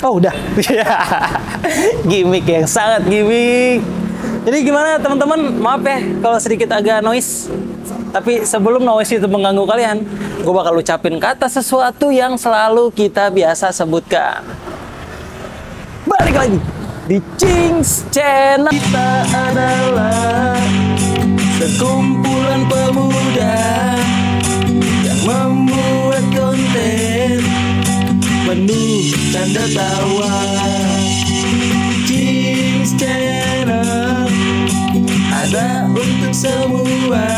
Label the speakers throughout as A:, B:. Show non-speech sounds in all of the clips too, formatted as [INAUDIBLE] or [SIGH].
A: Oh udah, [LAUGHS] gimmick yang sangat gimmick. Jadi gimana teman-teman? Maaf ya kalau sedikit agak noise. Tapi sebelum noise itu mengganggu kalian, gue bakal ucapin kata sesuatu yang selalu kita biasa sebutkan. Balik lagi di Cings Channel. Kita adalah sekumpulan pemuda membuat konten penuh canda tawa. Cings Channel ada untuk semua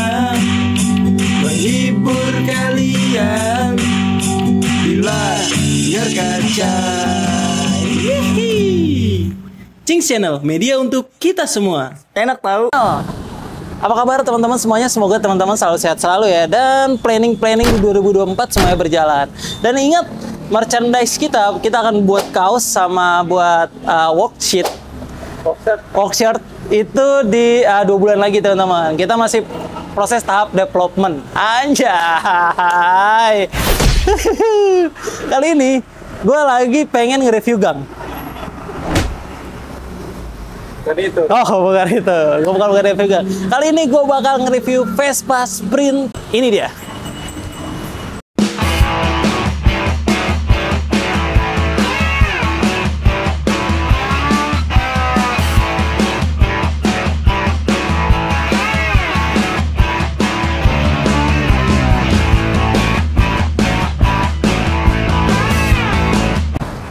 A: menghibur kalian bila biar kaca. Cings Channel, media untuk kita semua. Enak tahu. Apa kabar teman-teman semuanya? Semoga teman-teman selalu sehat selalu ya dan planning-planning 2024 semuanya berjalan. Dan ingat merchandise kita, kita akan buat kaos sama buat uh, worksheet. Workshirt itu di uh, dua bulan lagi teman-teman. Kita masih proses tahap development. Anjay. [LAUGHS] Kali ini gue lagi pengen nge-review gang.
B: Tadi itu.
A: Oh, bukan itu. Gue bukan bukan review. Kali ini gue bakal nge-review Vespa Sprint. Ini dia.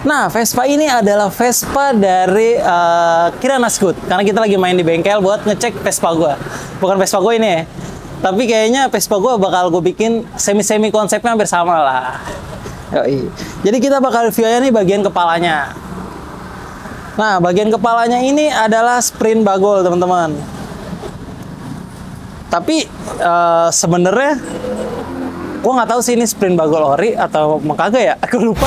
A: Nah, Vespa ini adalah Vespa dari uh, Kirana Scoot. Karena kita lagi main di bengkel buat ngecek Vespa gua. Bukan Vespa gue ini ya. Tapi kayaknya Vespa gua bakal gue bikin semi-semi konsepnya hampir sama lah. Yoi. Jadi kita bakal review nih bagian kepalanya. Nah, bagian kepalanya ini adalah sprint bagol, teman-teman. Tapi uh, sebenarnya gue nggak tahu sih ini sprint bagol ori atau kagak ya. Aku lupa.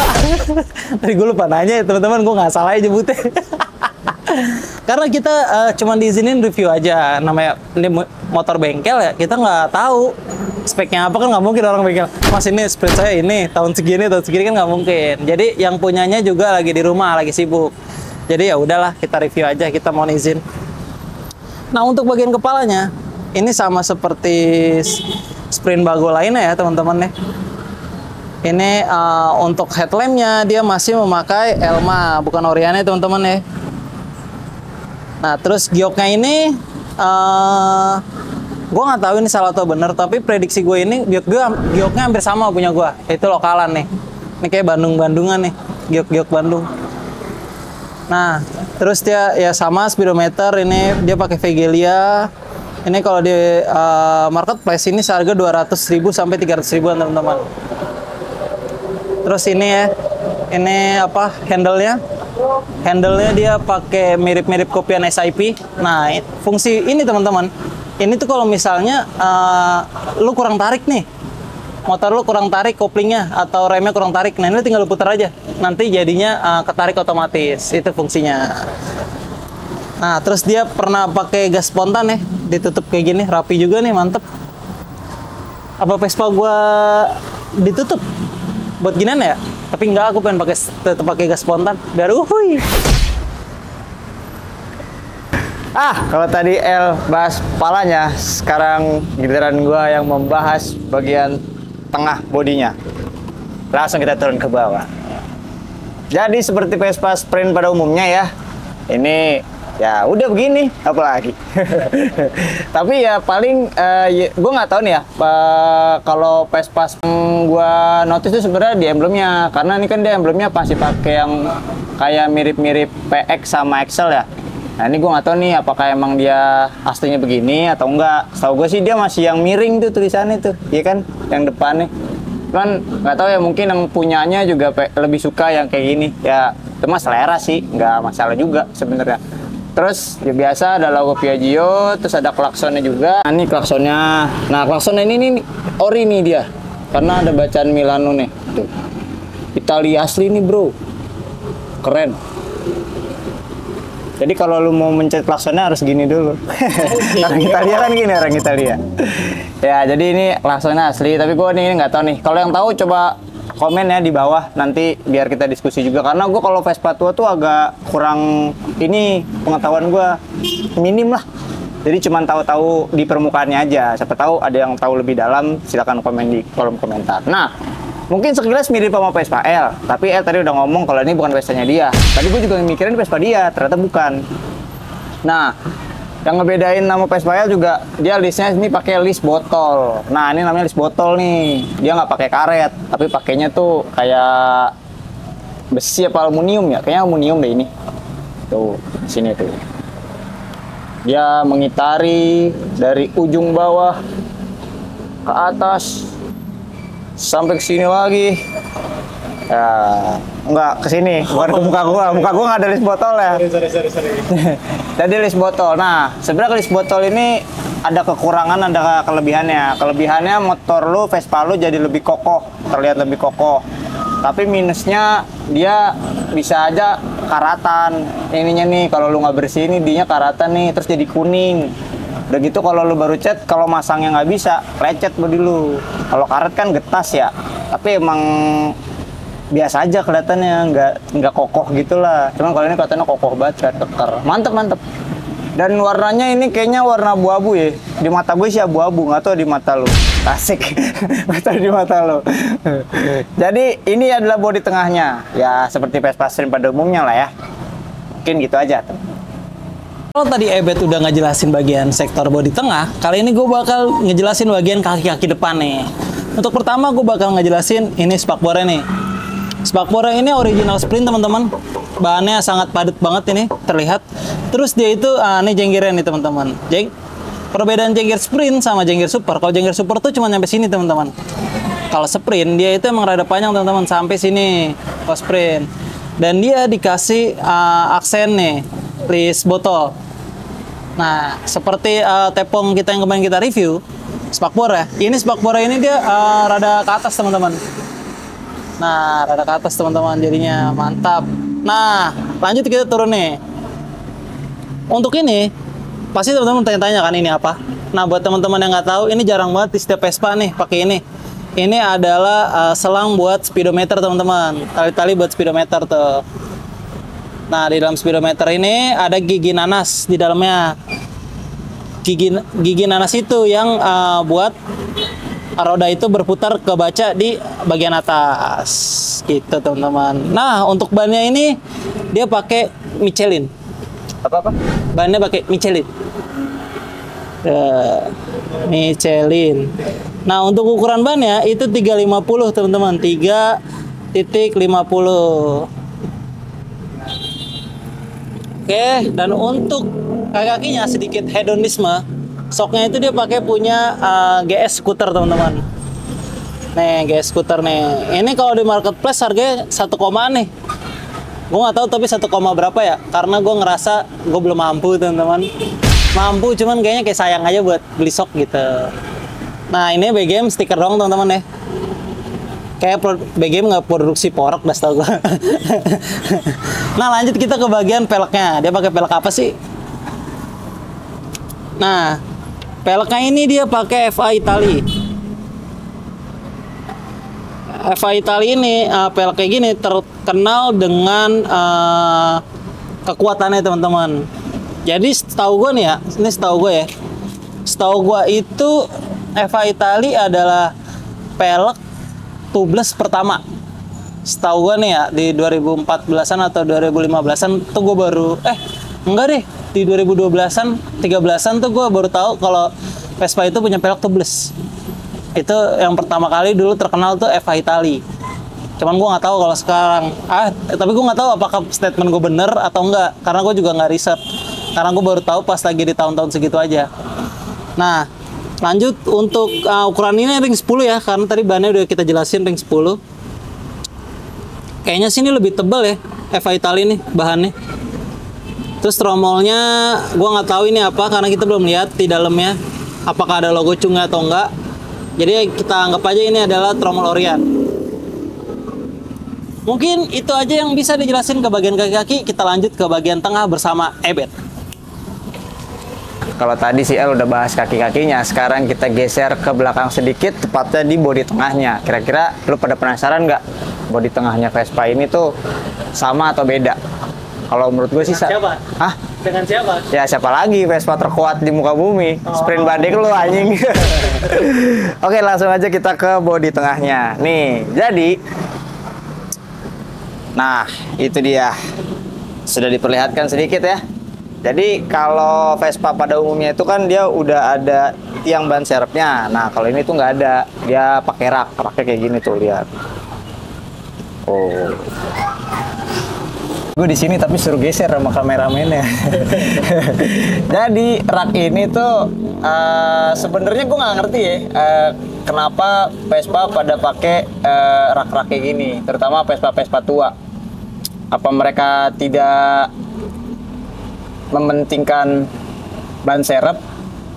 A: [LAUGHS] Tadi gue lupa nanya ya teman-teman. Gue nggak salah aja nyebutnya. [LAUGHS] Karena kita uh, cuma diizinin review aja. Namanya ini motor bengkel ya. Kita nggak tahu speknya apa kan nggak mungkin orang bengkel mas ini sprint saya ini tahun segini tahun segini kan nggak mungkin. Jadi yang punyanya juga lagi di rumah lagi sibuk. Jadi ya udahlah kita review aja kita mau izin. Nah untuk bagian kepalanya ini sama seperti sprint bago lainnya ya teman-teman ya. Ini uh, untuk headlampnya dia masih memakai Elma bukan Oriane teman-teman ya. Nah terus gioknya ini uh, gue nggak tahu ini salah atau bener tapi prediksi gue ini giok gue gioknya hampir sama punya gue itu lokalan nih. Ini kayak Bandung-Bandungan nih giok-giok Bandung. Nah terus dia ya sama speedometer ini dia pakai Vegelia ini kalau di uh, marketplace ini seharga 200.000 sampai 300 ribuan teman-teman. Terus ini ya, ini apa handle-nya? Handle-nya dia pakai mirip-mirip kopian SIP. Nah, fungsi ini teman-teman, ini tuh kalau misalnya uh, lu kurang tarik nih, motor lu kurang tarik koplingnya atau remnya kurang tarik, nah ini tinggal lu putar aja. Nanti jadinya uh, ketarik otomatis. Itu fungsinya. Nah, terus dia pernah pakai gas spontan ya, ditutup kayak gini, rapi juga nih, mantep. Apa Vespa gua ditutup? Buat ginian ya? Tapi enggak, aku pengen pakai tetap pakai gas spontan, biar uhui.
B: Ah, kalau tadi L bahas palanya, sekarang giliran gua yang membahas bagian tengah bodinya. Langsung kita turun ke bawah. Jadi seperti Vespa Sprint pada umumnya ya, ini ya udah begini apalagi [LAUGHS] tapi ya paling uh, ya, gue nggak tahu nih ya uh, kalau Vespa gue notice itu sebenarnya di emblemnya. Karena ini kan dia emblemnya pasti pakai yang kayak mirip-mirip PX sama Excel ya. Nah ini gue nggak tahu nih apakah emang dia aslinya begini atau enggak. Setahu gue sih dia masih yang miring tuh tulisannya tuh iya kan? Yang depannya. Kan nggak tahu ya mungkin yang punyanya juga lebih suka yang kayak gini. Ya itu mah selera sih nggak masalah juga sebenarnya Terus ya biasa ada logo Piaggio, terus ada klaksonnya juga. Nah, ini klaksonnya. Nah, klaksonnya ini, ini ori nih dia. Karena ada bacaan Milano nih. Tuh. Italia asli nih, Bro. Keren. Jadi kalau lu mau mencet klaksonnya harus gini dulu. [LAUGHS] orang Italia kan gini orang Italia. Ya, jadi ini langsungnya asli, tapi gue nih nggak tahu nih. Kalau yang tahu coba komen ya di bawah nanti biar kita diskusi juga karena gue kalau Vespa tua tuh agak kurang ini pengetahuan gue minim lah. Jadi cuman tahu-tahu di permukaannya aja. Siapa tahu ada yang tahu lebih dalam, silakan komen di kolom komentar. Nah, mungkin sekilas mirip sama Vespa L, tapi L tadi udah ngomong kalau ini bukan Vespanya dia. Tadi gue juga mikirin Vespa dia, ternyata bukan. Nah, yang ngebedain nama Vespa L juga dia listnya ini pakai list botol. Nah, ini namanya list botol nih. Dia nggak pakai karet, tapi pakainya tuh kayak besi apa aluminium ya? Kayaknya aluminium deh ini. Tuh, sini tuh. Dia mengitari dari ujung bawah ke atas sampai ke sini lagi. Ya, enggak ke sini, bukan ke muka gua. Muka gua nggak ada list botol ya.
A: Sorry, sorry, sorry. [LAUGHS]
B: Jadi list botol. Nah, sebenarnya list botol ini ada kekurangan, ada kelebihannya. Kelebihannya motor lu, Vespa lu jadi lebih kokoh, terlihat lebih kokoh. Tapi minusnya dia bisa aja karatan. Ininya nih, kalau lu nggak bersih ini, dinya karatan nih, terus jadi kuning. Udah gitu kalau lu baru cat, kalau masangnya nggak bisa, lecet bodi lu. Kalau karet kan getas ya. Tapi emang biasa aja kelihatannya nggak nggak kokoh gitulah. Cuman kalau ini kelihatannya kokoh banget kayak keker mantep mantep. Dan warnanya ini kayaknya warna abu-abu ya. Di mata gue sih abu-abu nggak tahu di mata lu. Asik. [LAUGHS] Nggak tahu di mata lu. Jadi ini adalah bodi tengahnya. Ya seperti Vespa Stream pada umumnya lah ya. Mungkin gitu aja
A: Kalau tadi Ebet udah ngejelasin bagian sektor bodi tengah, kali ini gue bakal ngejelasin bagian kaki-kaki depan nih. Untuk pertama gue bakal ngejelasin ini spakbornya nih. Spakbor ini original sprint teman-teman. Bahannya sangat padat banget ini terlihat. Terus dia itu ah, ini jenggernya nih teman-teman. Jeng perbedaan jengger sprint sama jengger super. Kalau jengger super tuh cuma nyampe sini teman-teman. Kalau sprint dia itu emang rada panjang teman-teman sampai sini. Kalau sprint dan dia dikasih ah, aksen nih list botol. Nah, seperti ah, tepung kita yang kemarin kita review, spakbor ya. Ini spakbor ini dia ah, rada ke atas teman-teman. Nah, rada ke atas teman-teman jadinya mantap. Nah, lanjut kita turun nih. Untuk ini, pasti teman-teman tanya-tanya kan ini apa? Nah, buat teman-teman yang nggak tahu, ini jarang banget di setiap Vespa nih pakai ini. Ini adalah uh, selang buat speedometer teman-teman. Tali-tali buat speedometer tuh. Nah, di dalam speedometer ini ada gigi nanas di dalamnya. Gigi gigi nanas itu yang uh, buat roda itu berputar ke baca di bagian atas. Gitu teman-teman. Nah untuk bannya ini dia pakai Michelin.
B: Apa apa?
A: Bannya pakai Michelin. Eh, Michelin. Nah untuk ukuran bannya itu 350 teman-teman. 3.50 Oke, dan untuk kaki-kakinya sedikit hedonisme. Soknya itu dia pakai punya uh, GS scooter teman-teman. Nih GS scooter nih. Ini kalau di marketplace harganya satu komaan nih. Gue nggak tahu tapi satu koma berapa ya? Karena gue ngerasa gue belum mampu teman-teman. Mampu cuman kayaknya kayak sayang aja buat beli sok gitu. Nah ini BGM stiker dong teman-teman ya. Kayak BGM nggak produksi porok dah tau gue. [LAUGHS] nah lanjut kita ke bagian peleknya. Dia pakai pelek apa sih? Nah, peleknya ini dia pakai FA Itali. FA Itali ini uh, pelek kayak gini terkenal dengan uh, kekuatannya teman-teman. Jadi setahu gue nih ya, ini setahu gue ya. Setahu gue itu FA Itali adalah pelek tubeless pertama. Setahu gue nih ya di 2014-an atau 2015-an tuh gue baru eh enggak deh di 2012-an 13-an tuh gue baru tahu kalau Vespa itu punya pelek tubeless. Itu yang pertama kali dulu terkenal tuh FA Itali. Cuman gue nggak tahu kalau sekarang. Ah, tapi gue nggak tahu apakah statement gue bener atau enggak. Karena gue juga nggak riset. Karena gue baru tahu pas lagi di tahun-tahun segitu aja. Nah, lanjut untuk uh, ukuran ini ring 10 ya. Karena tadi bahannya udah kita jelasin ring 10. Kayaknya sini lebih tebal ya. FA Itali nih bahannya. Terus tromolnya gue nggak tahu ini apa karena kita belum lihat di dalamnya apakah ada logo cungnya atau enggak. Jadi kita anggap aja ini adalah tromol Orion. Mungkin itu aja yang bisa dijelasin ke bagian kaki-kaki. Kita lanjut ke bagian tengah bersama Ebet.
B: kalau tadi si L udah bahas kaki-kakinya, sekarang kita geser ke belakang sedikit, tepatnya di bodi tengahnya. Kira-kira lu pada penasaran nggak bodi tengahnya Vespa ini tuh sama atau beda? Kalau menurut gue sih
A: Siapa?
B: Hah?
A: Dengan siapa?
B: Ya siapa lagi Vespa terkuat di muka bumi? Sprint banding lu anjing. [LAUGHS] Oke, langsung aja kita ke bodi tengahnya. Nih, jadi Nah, itu dia. Sudah diperlihatkan sedikit ya. Jadi kalau Vespa pada umumnya itu kan dia udah ada tiang ban serepnya. Nah, kalau ini tuh nggak ada. Dia pakai rak. Raknya kayak gini tuh, lihat. Oh. Gue di sini tapi suruh geser sama kameramennya. [LAUGHS] Jadi rak ini tuh eh, sebenarnya gue nggak ngerti ya eh, kenapa Vespa pada pakai eh, rak-rak kayak gini, terutama Vespa-Vespa tua. Apa mereka tidak mementingkan ban serep?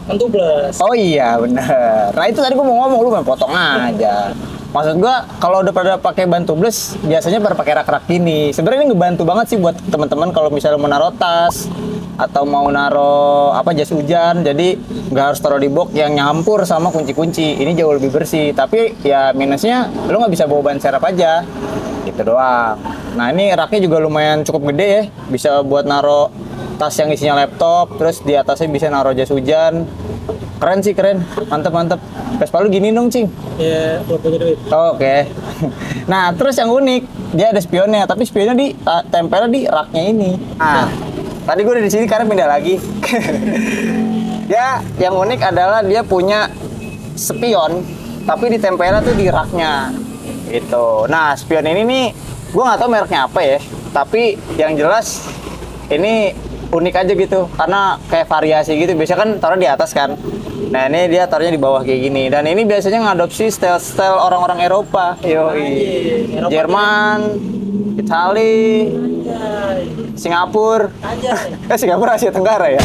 A: Tentu plus.
B: Oh iya bener. Nah itu tadi gue mau ngomong lu main potong aja. Maksud gua kalau udah pada pakai ban tubeless biasanya pada pakai rak-rak gini. Sebenarnya ini ngebantu banget sih buat teman-teman kalau misalnya mau naruh tas atau mau naruh apa jas hujan. Jadi nggak harus taruh di box yang nyampur sama kunci-kunci. Ini jauh lebih bersih. Tapi ya minusnya lu nggak bisa bawa ban serep aja. Gitu doang. Nah ini raknya juga lumayan cukup gede ya. Bisa buat naruh tas yang isinya laptop. Terus di atasnya bisa naruh jas hujan. Keren sih keren. Mantep mantep. Vespa lu gini dong cing.
A: Ya, belum punya duit.
B: Oh, Oke. [LAUGHS] Nah, terus yang unik, dia ada spionnya, tapi spionnya di tempelnya di raknya ini. Nah, tadi gue udah di sini karena pindah lagi. [LAUGHS] ya, yang unik adalah dia punya spion, tapi ditempelnya tuh di raknya. Gitu. Nah, spion ini nih, gue nggak tahu mereknya apa ya, tapi yang jelas ini unik aja gitu, karena kayak variasi gitu. Biasanya kan taruh di atas kan. Nah ini dia taruhnya di bawah kayak gini. Dan ini biasanya ngadopsi style-style orang-orang Eropa, yo Jerman, Itali, Singapura, [LAUGHS] eh Singapura Asia Tenggara ya.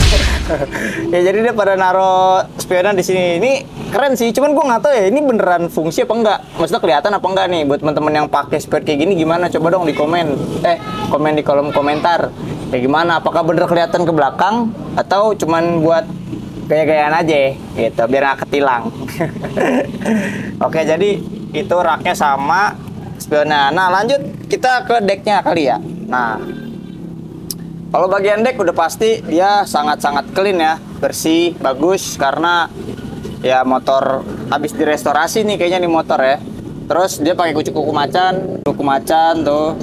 B: [LAUGHS] ya jadi dia pada naro spionnya di sini. Ini keren sih, cuman gua nggak tahu ya ini beneran fungsi apa enggak. Maksudnya kelihatan apa enggak nih buat teman-teman yang pakai spion kayak gini gimana? Coba dong di komen. Eh, komen di kolom komentar. Kayak gimana? Apakah bener kelihatan ke belakang atau cuman buat gaya-gayaan aja gitu biar nggak ketilang [LAUGHS] oke jadi itu raknya sama spionnya nah lanjut kita ke decknya kali ya nah kalau bagian deck udah pasti dia sangat-sangat clean ya. Bersih bagus karena ya motor habis direstorasi nih kayaknya nih motor ya. Terus dia pakai kucuk kuku macan kuku macan tuh.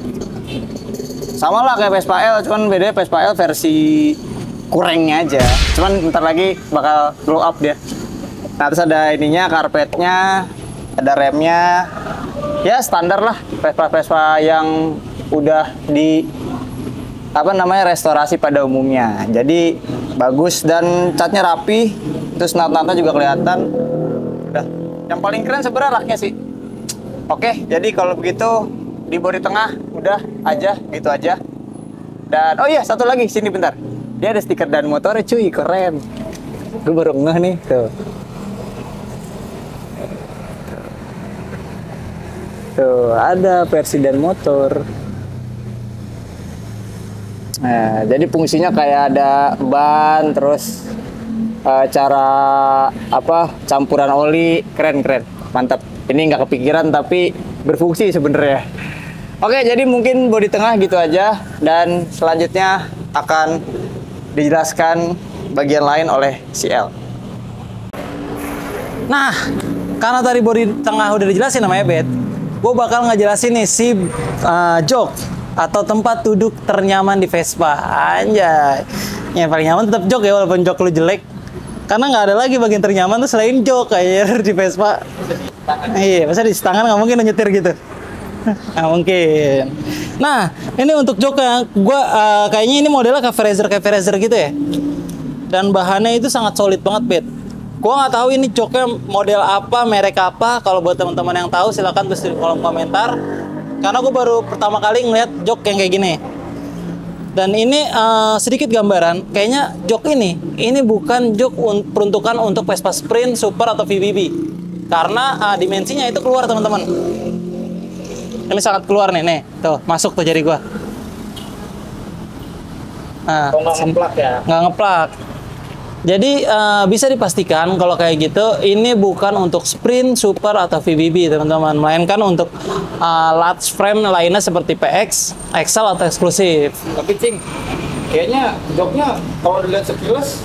B: Sama lah kayak Vespa L cuman bedanya Vespa L versi kurangnya aja. Cuman ntar lagi bakal blow up dia. Nah terus ada ininya karpetnya ada remnya ya standar lah. Vespa Vespa yang udah di apa namanya restorasi pada umumnya. Jadi bagus dan catnya rapi terus nat-natnya juga kelihatan. Udah. Yang paling keren sebenarnya raknya sih. Oke jadi kalau begitu di bodi tengah udah aja gitu aja. Dan oh iya satu lagi sini bentar. Dia ada stiker dan motornya cuy keren. Gue baru ngeh nih tuh tuh ada versi dan motor. Nah jadi fungsinya kayak ada ban terus eh, cara apa campuran oli. Keren keren. Mantap. Ini nggak kepikiran tapi berfungsi sebenarnya. Oke jadi mungkin bodi tengah gitu aja. Dan selanjutnya akan dijelaskan bagian lain oleh CL.
A: Nah, karena tadi bodi tengah udah dijelasin namanya bed, gue bakal ngejelasin nih si uh, jok atau tempat duduk ternyaman di Vespa. Anjay. Yang paling nyaman tetap jok ya walaupun jok lu jelek. Karena nggak ada lagi bagian ternyaman tuh selain jok kayak [LAUGHS] di Vespa. Iya, masa di tangan nggak mungkin nyetir gitu. [LAUGHS] Nggak mungkin. Nah, ini untuk jok yang gua uh, kayaknya ini modelnya cafe racer cafe racer gitu ya. Dan bahannya itu sangat solid banget, Bet. Gua nggak tahu ini joknya model apa, merek apa. Kalau buat teman-teman yang tahu silahkan tulis di kolom komentar. Karena gue baru pertama kali ngeliat jok yang kayak gini. Dan ini eh, sedikit gambaran, kayaknya jok ini, ini bukan jok un- peruntukan untuk Vespa Sprint, Super atau VBB. Karena eh, dimensinya itu keluar teman-teman. Ini sangat keluar nih, nih, tuh masuk tuh jari gua. Nah,
B: nggak
A: sini.
B: ngeplak ya?
A: nggak ngeplak. Jadi eh, bisa dipastikan kalau kayak gitu ini bukan untuk sprint, super atau VBB teman-teman, melainkan untuk eh, large frame lainnya seperti PX, XL atau eksklusif.
B: Tapi cing, kayaknya joknya kalau dilihat sekilas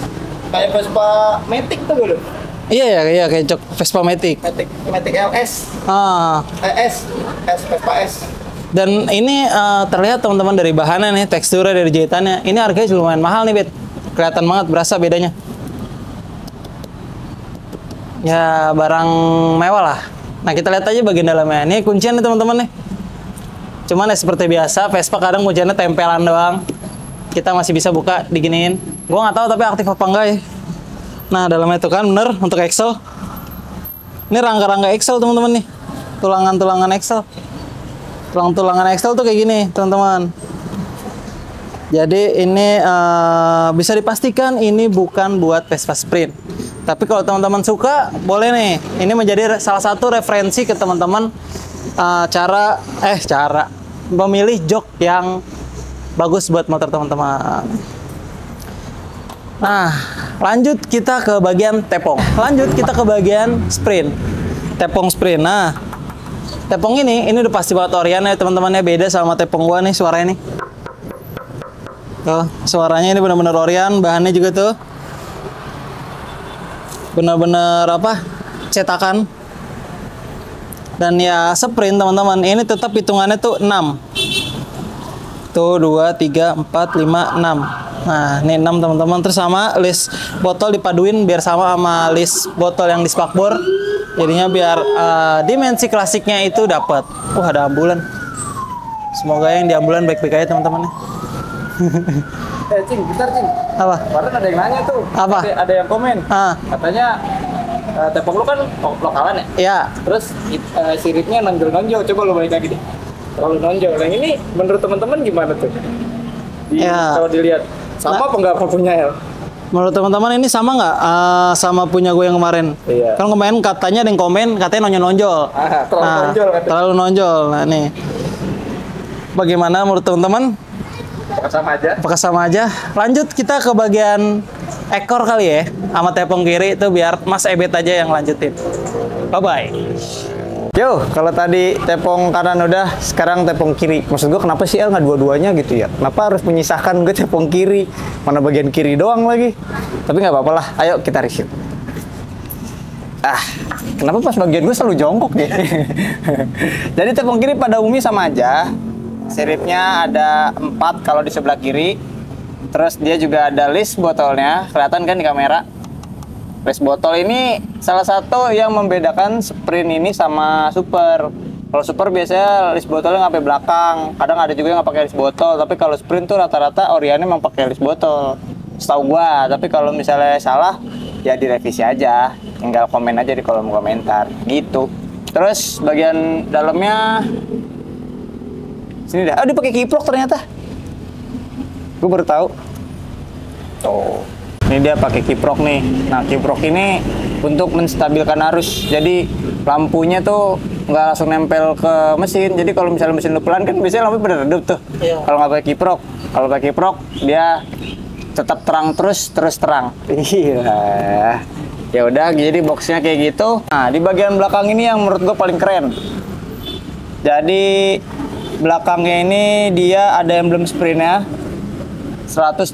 B: kayak Vespa Matic tuh gitu.
A: Iya ya, iya kayak jok Vespa Matic.
B: Matic, Matic LS,
A: Ah,
B: eh, S, S Vespa S.
A: dan ini eh, terlihat teman-teman dari bahannya nih, teksturnya dari jahitannya. Ini harganya lumayan mahal nih, Bet. Kelihatan banget berasa bedanya. Ya, barang mewah lah. Nah, kita lihat aja bagian dalamnya. Ini kuncian nih teman-teman nih. Cuman ya seperti biasa, Vespa kadang kunciannya tempelan doang. Kita masih bisa buka, diginiin. Gua nggak tahu tapi aktif apa enggak ya. Nah, dalamnya itu kan bener untuk Excel. Ini rangka-rangka Excel teman-teman nih. Tulangan-tulangan Excel. Tulang-tulangan Excel tuh kayak gini, teman-teman. Jadi ini eh, bisa dipastikan ini bukan buat Vespa Sprint. Tapi kalau teman-teman suka, boleh nih. Ini menjadi salah satu referensi ke teman-teman eh, cara eh cara memilih jok yang bagus buat motor teman-teman. Nah, lanjut kita ke bagian tepong. Lanjut kita ke bagian sprint. Tepong sprint. Nah, tepong ini ini udah pasti banget Orion ya teman-temannya beda sama tepong gua nih suaranya nih. Tuh, suaranya ini benar-benar Orion, bahannya juga tuh benar-benar apa? cetakan. Dan ya sprint teman-teman, ini tetap hitungannya tuh 6. Tuh 2 3 4 5 6. Nah, ini 6 teman-teman. Terus sama list botol dipaduin biar sama sama list botol yang di spakbor. Jadinya biar eh, dimensi klasiknya itu dapat. Wah, ada ambulan. Semoga yang di ambulan baik-baik aja teman-teman. [LAUGHS]
B: Eh cing, bentar cing.
A: Apa?
B: Kemarin ada yang nanya tuh.
A: Apa?
B: Ada, ada yang komen.
A: Ah,
B: Katanya eh, tepung lu kan lo- lokalan ya.
A: ya.
B: Terus it- eh, siripnya nonjol-nonjol. Coba lu balik lagi deh. Terlalu nonjol. Yang ini menurut teman-teman gimana tuh? Di,
A: Ya.
B: Kalau dilihat sama apa nggak punya El?
A: Menurut teman-teman ini sama nggak eh, sama punya gue yang kemarin?
B: Iya.
A: Kan kemarin katanya ada yang komen katanya nonjol-nonjol.
B: Ah, terlalu
A: Nah,
B: nonjol katanya.
A: Terlalu nonjol. Nah, nih. Bagaimana menurut teman-teman?
B: Apakah sama aja?
A: Apakah sama aja? Lanjut kita ke bagian ekor kali ya. Sama tepung kiri itu biar Mas Ebet aja yang lanjutin. Bye-bye.
B: Yo, kalau tadi tepung kanan udah, sekarang tepung kiri. Maksud gua kenapa sih El nggak dua-duanya gitu ya? Kenapa harus menyisahkan gue tepung kiri? Mana bagian kiri doang lagi? Tapi nggak apa-apa lah. Ayo kita review. Ah, kenapa pas bagian gue selalu jongkok deh? [LAUGHS] Jadi tepung kiri pada umumnya sama aja. Siripnya ada 4 kalau di sebelah kiri. Terus dia juga ada list botolnya, kelihatan kan di kamera. List botol ini salah satu yang membedakan sprint ini sama super. Kalau super biasanya list botolnya sampai belakang. Kadang ada juga yang nggak pakai list botol. Tapi kalau sprint tuh rata-rata Oriane memang pakai list botol. Setahu gua. Tapi kalau misalnya salah, ya direvisi aja. Tinggal komen aja di kolom komentar. Gitu. Terus bagian dalamnya sini dah. Oh, dia pakai kiprok ternyata. Gue baru tahu. Tuh. Ini dia pakai kiprok nih. Nah, kiprok ini untuk menstabilkan arus. Jadi lampunya tuh nggak langsung nempel ke mesin. Jadi kalau misalnya mesin lu pelan kan biasanya lampu pada redup tuh.
A: Iya.
B: Kalau nggak pakai kiprok, kalau pakai kiprok dia tetap terang terus terus terang. [LAUGHS] Iya. Ya udah, jadi boxnya kayak gitu. Nah, di bagian belakang ini yang menurut gua paling keren. Jadi belakangnya ini dia ada emblem sprintnya 150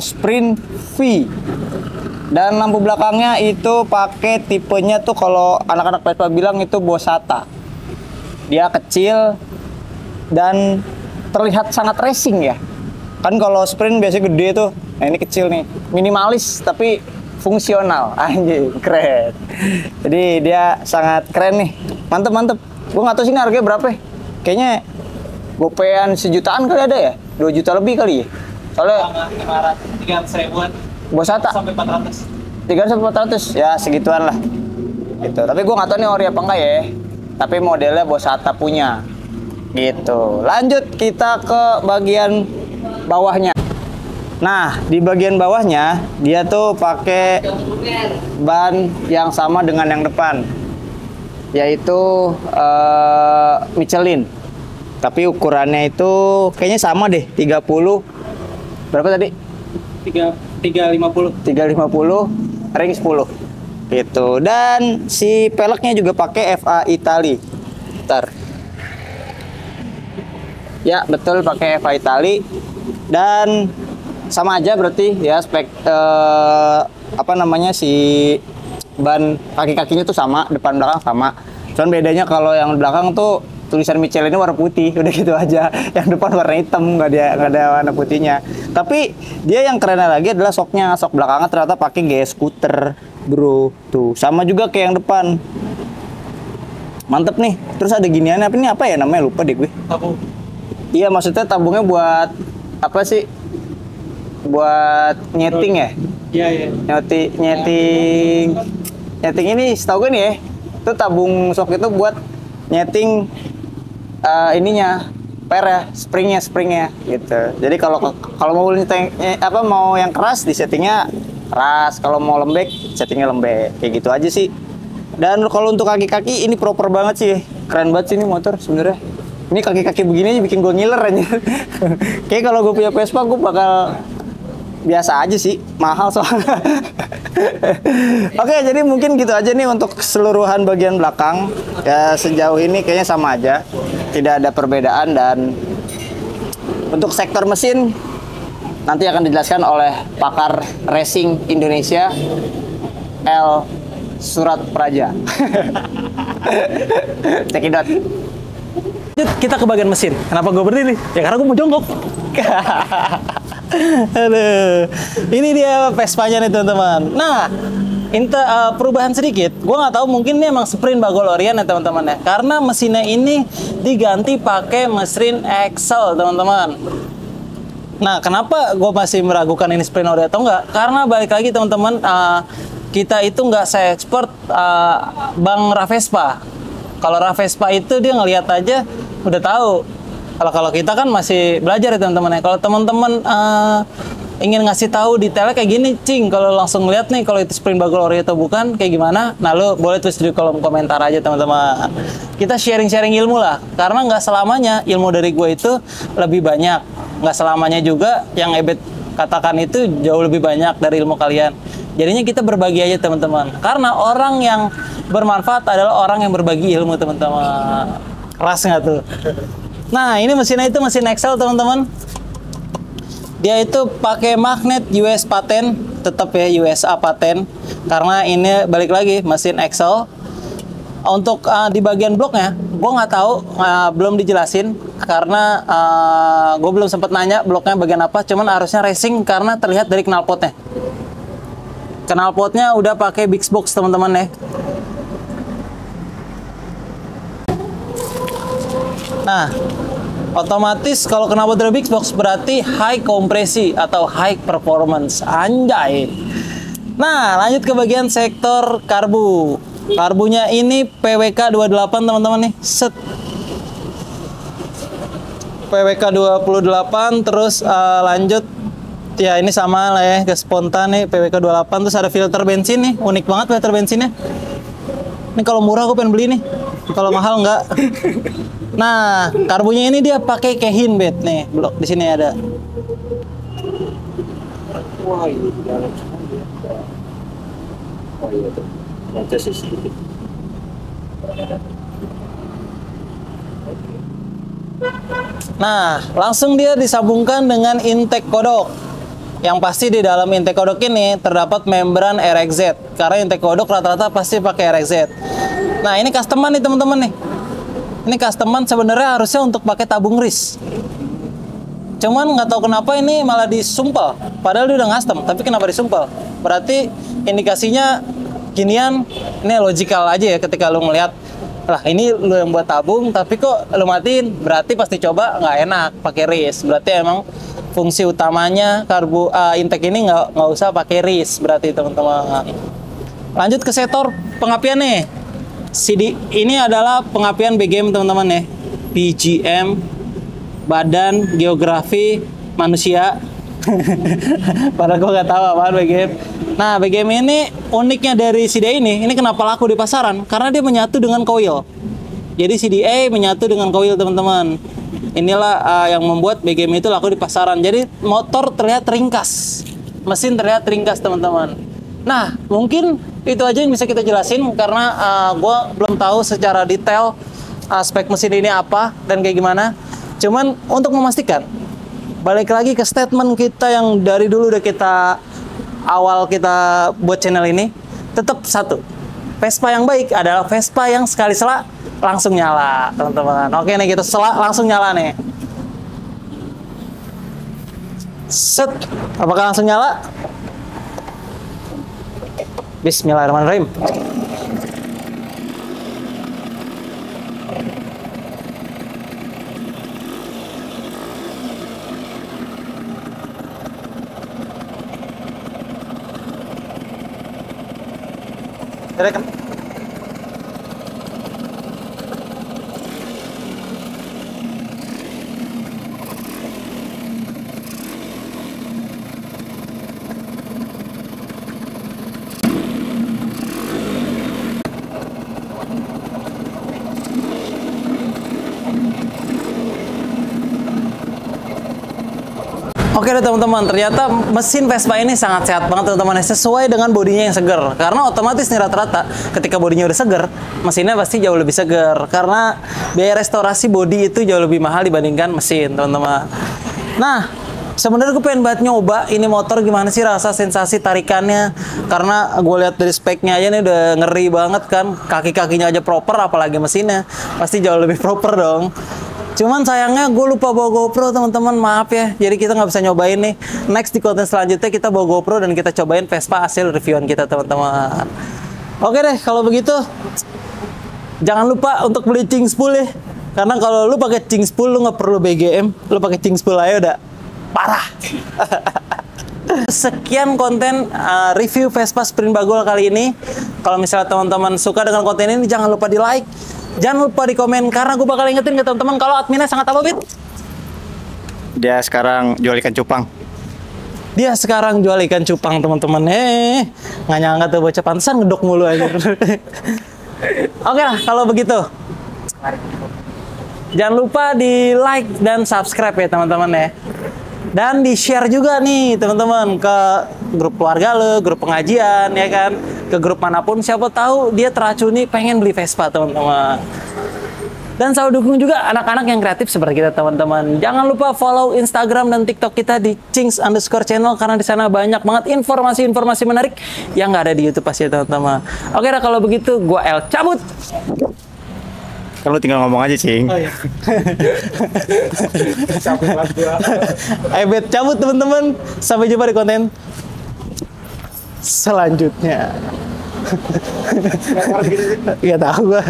B: sprint V dan lampu belakangnya itu pakai tipenya tuh kalau anak-anak Vespa bilang itu Bosata. Dia kecil dan terlihat sangat racing ya. Kan kalau sprint biasanya gede tuh. Nah ini kecil nih. Minimalis tapi fungsional. [LAUGHS] Anjing keren. Jadi dia sangat keren nih. Mantep mantep. Gue nggak tahu sih ini harganya berapa ya. kayaknya gopean sejutaan kali ada ya? 2 juta lebih kali ya? Soalnya
A: 500 300 ribuan.
B: Bosata
A: sampai 400.
B: 300 sampai 400 ya segituan lah. Gitu. Tapi gue nggak tahu nih ori apa enggak ya. Tapi modelnya Bosata punya. Gitu. Lanjut kita ke bagian bawahnya. Nah di bagian bawahnya dia tuh pakai ban yang sama dengan yang depan. Yaitu eh, Michelin tapi ukurannya itu kayaknya sama deh 30 berapa tadi?
A: 3 350.
B: 350 ring 10 gitu. Dan si peleknya juga pakai FA Itali ntar ya betul pakai FA Itali dan sama aja berarti ya spek eh, apa namanya si ban kaki-kakinya tuh sama depan belakang sama. Cuman bedanya kalau yang belakang tuh tulisan Michelin ini warna putih [LAUGHS] udah gitu aja. Yang depan warna hitam nggak ada nggak ada warna putihnya. Tapi dia yang kerennya lagi adalah soknya. Sok belakangnya ternyata pakai GS scooter bro. Tuh sama juga kayak yang depan. Mantep nih. Terus ada ginian apa ini apa ya namanya? Lupa deh gue.
A: Aku
B: iya maksudnya tabungnya buat apa sih? Buat nyeting ya?
A: Iya, iya.
B: nyeti nyeting. Nyeting ini setahu gue nih ya itu tabung sok itu buat nyeting eh, ininya per ya springnya springnya gitu. Jadi kalau kalau mau eh, apa mau yang keras di settingnya keras. Kalau mau lembek settingnya lembek. Kayak gitu aja sih. Dan kalau untuk kaki-kaki ini proper banget sih. Keren banget sih ini motor sebenarnya. Ini kaki-kaki begini bikin gue ngiler aja [LAUGHS] kayak kalau gue punya Vespa gue bakal biasa aja sih mahal soalnya [LAUGHS] oke jadi mungkin gitu aja nih untuk keseluruhan bagian belakang ya sejauh ini kayaknya sama aja tidak ada perbedaan dan untuk sektor mesin nanti akan dijelaskan oleh pakar racing Indonesia L Surat Praja cekidot [LAUGHS]
A: kita ke bagian mesin. Kenapa gue berdiri? Ya karena gue mau jongkok. [LAUGHS] Aduh, ini dia Vespanya nih teman-teman. Nah, inte, eh, perubahan sedikit. Gue nggak tahu mungkin ini emang sprint bagol Orion ya teman-teman ya. Karena mesinnya ini diganti pakai mesin Excel teman-teman. Nah, kenapa gue masih meragukan ini sprint ori atau enggak? Karena balik lagi teman-teman, eh, kita itu nggak saya expert eh, Bang Ravespa. Kalau Ravespa itu dia ngelihat aja udah tahu. Kalau kalau kita kan masih belajar ya teman-teman ya. Kalau teman-teman eh, ingin ngasih tahu detailnya kayak gini, cing. Kalau langsung lihat nih kalau itu sprint bagel ori atau bukan, kayak gimana? Nah, lu boleh tulis di kolom komentar aja teman-teman. Kita sharing-sharing ilmu lah. Karena nggak selamanya ilmu dari gue itu lebih banyak. Nggak selamanya juga yang Ebet katakan itu jauh lebih banyak dari ilmu kalian. Jadinya kita berbagi aja teman-teman. Karena orang yang bermanfaat adalah orang yang berbagi ilmu teman-teman. Keras nggak tuh? Nah ini mesinnya itu mesin Excel teman-teman. Dia itu pakai magnet US paten, tetap ya USA paten. Karena ini balik lagi mesin Excel. Untuk uh, di bagian bloknya, gue nggak tahu, uh, belum dijelasin karena uh, gue belum sempat nanya bloknya bagian apa. Cuman harusnya racing karena terlihat dari knalpotnya. Knalpotnya udah pakai big box teman-teman ya. Nah, otomatis kalau knalpot dari big box berarti high kompresi atau high performance. Anjay. Nah, lanjut ke bagian sektor karbu. Karbunya ini PWK 28 teman-teman nih. Set. PWK 28 terus eh, lanjut ya ini sama lah ya ke spontan nih PWK 28 terus ada filter bensin nih unik banget filter bensinnya ini kalau murah aku pengen beli nih kalau mahal enggak [LAUGHS] nah karbunya ini dia pakai kehin bed nih blok di sini ada
C: Wah, ini dalam. Oh iya tuh. Nanti sih sedikit.
A: Nah, langsung dia disambungkan dengan intake kodok. Yang pasti di dalam intake kodok ini terdapat membran RXZ. Karena intake kodok rata-rata pasti pakai RXZ. Nah, ini customan nih teman-teman nih. Ini customan sebenarnya harusnya untuk pakai tabung RIS. Cuman nggak tahu kenapa ini malah disumpel. Padahal dia udah custom, tapi kenapa disumpel? Berarti indikasinya ginian, ini logikal aja ya ketika lu ngelihat lah ini lu yang buat tabung tapi kok lu matiin berarti pasti coba nggak enak pakai RIS berarti emang fungsi utamanya karbu uh, intake ini nggak nggak usah pakai RIS berarti teman-teman lanjut ke sektor pengapian nih CD ini adalah pengapian BGM teman-teman ya BGM Badan Geografi Manusia [LAUGHS] Padahal gue nggak tahu apaan BGM. Nah, BGM ini uniknya dari CDA ini, ini kenapa laku di pasaran? Karena dia menyatu dengan coil. Jadi CDA menyatu dengan coil, teman-teman. Inilah uh, yang membuat BGM itu laku di pasaran. Jadi motor terlihat ringkas. mesin terlihat ringkas teman-teman. Nah, mungkin itu aja yang bisa kita jelasin karena uh, gue belum tahu secara detail aspek mesin ini apa dan kayak gimana. Cuman untuk memastikan, balik lagi ke statement kita yang dari dulu udah kita awal kita buat channel ini, tetap satu. Vespa yang baik adalah Vespa yang sekali sela langsung nyala, teman-teman. Oke nih kita sela langsung nyala nih. Set, apakah langsung nyala? Bismillahirrahmanirrahim. Rekam. Oke deh teman-teman, ternyata mesin Vespa ini sangat sehat banget teman-teman sesuai dengan bodinya yang seger. Karena otomatis nih rata-rata ketika bodinya udah seger, mesinnya pasti jauh lebih seger. Karena biaya restorasi bodi itu jauh lebih mahal dibandingkan mesin teman-teman. Nah, sebenarnya gue pengen banget nyoba ini motor gimana sih rasa sensasi tarikannya. Karena gue lihat dari speknya aja nih udah ngeri banget kan, kaki-kakinya aja proper, apalagi mesinnya pasti jauh lebih [LAUGHS] proper dong. Cuman sayangnya gue lupa bawa GoPro teman-teman. Maaf ya jadi kita nggak bisa nyobain nih. Next di konten selanjutnya kita bawa GoPro dan kita cobain Vespa hasil reviewan kita teman-teman. Oke deh kalau begitu jangan lupa untuk beli Cing Spool ya. Karena kalau lu pakai Cing Spool lu nggak perlu BGM lu pakai Cing Spool aja udah parah. [LAUGHS] Sekian konten uh, review Vespa Sprint Bagol kali ini. Kalau misalnya teman-teman suka dengan konten ini, jangan lupa di like, jangan lupa di komen karena gue bakal ingetin ke teman-teman kalau adminnya sangat apa bit.
B: Dia sekarang jual ikan cupang.
A: Dia sekarang jual ikan cupang teman-teman. Eh, nggak nyangka tuh bocah pantesan ngedok mulu aja. [LAUGHS] Oke lah kalau begitu. Jangan lupa di like dan subscribe ya teman-teman ya. Dan di share juga nih teman-teman ke grup keluarga lo, grup pengajian ya kan, ke grup mana pun siapa tahu dia teracuni pengen beli Vespa teman-teman. Dan selalu dukung juga anak-anak yang kreatif seperti kita teman-teman. Jangan lupa follow Instagram dan TikTok kita di Cings underscore channel karena di sana banyak banget informasi-informasi menarik yang nggak ada di YouTube pasti teman-teman. Oke, nah kalau begitu gua El cabut.
B: Kan lu tinggal ngomong aja, Cing.
A: Oh iya. Ayo bet cabut teman-teman. Sampai jumpa di konten selanjutnya. Gak tahu gua.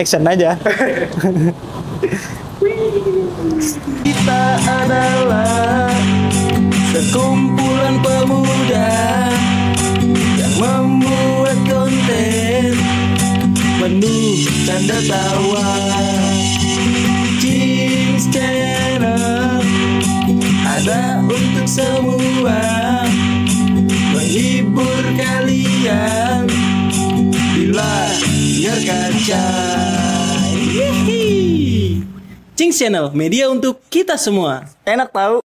A: Action aja. Kita adalah sekumpulan pemuda yang membuat konten penuh tanda tawa. Kings Channel ada untuk semua menghibur kalian bila biar kaca. Cings Channel, media untuk kita semua.
B: Enak tahu.